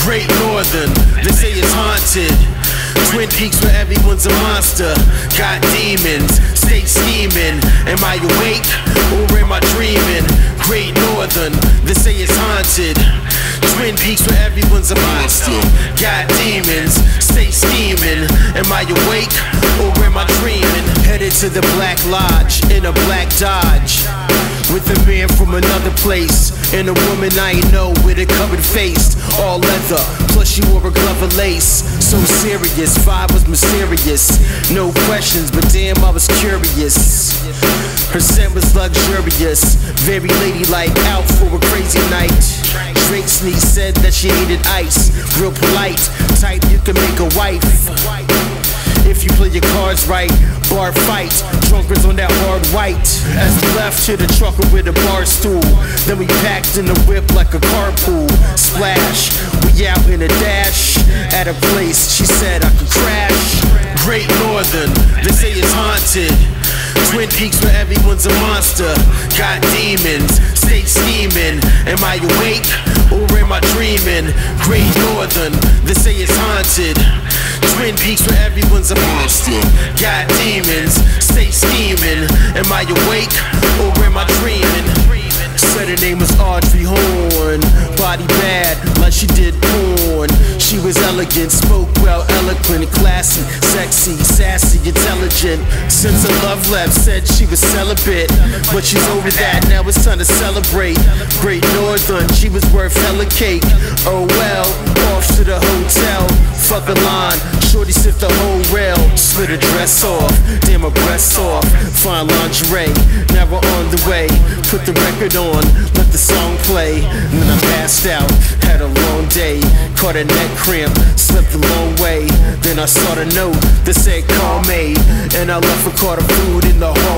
Great Northern, they say it's haunted. Twin Peaks where everyone's a monster. Got demons, stay scheming. Am I awake or am I dreaming? Great Northern, they say it's haunted. Twin Peaks where everyone's a monster. Got demons, stay scheming. Am I awake or am I dreaming? Headed to the Black Lodge in a black Dodge. With a man from another place And a woman I know with a covered face All leather, plus she wore a glove of lace. So serious, five was mysterious. No questions, but damn I was curious. Her scent was luxurious. Very ladylike, out for a crazy night. Drake Sneak said that she hated ice. Real polite, type you can make a wife play your cards right, bar fight, drunkers on that hard white. As we left to the trucker with a bar stool, then we packed in the whip like a carpool. Splash, we out in a dash at a place she said I could crash. Great Northern, they say it's haunted. Twin Peaks where everyone's a monster. Got demons, stay scheming. Am I awake or am I dreaming? Great Northern, they say it's haunted. Twin Peaks where everyone's a monster. Got demons, stay scheming. Am I awake or am I dreaming? Said her name was Audrey Horne. Body bad, like she did porn. She was elegant, spoke well, eloquent, classy, sexy, sassy, intelligent. Since her love left, said she was celibate. But she's over that, now it's time to celebrate. Great Northern, she was worth hella cake. Oh well, off to the hotel. Fuck a line, shorty sipped the whole rail. Split her dress off, damn her breasts off. Fine lingerie, now we're on the way. Put the record on, let the song play. And then I passed out, had a long day. Caught a neck cramp, slept a long way. Then I saw the note that said call me. And I left for quarter food in the hallway.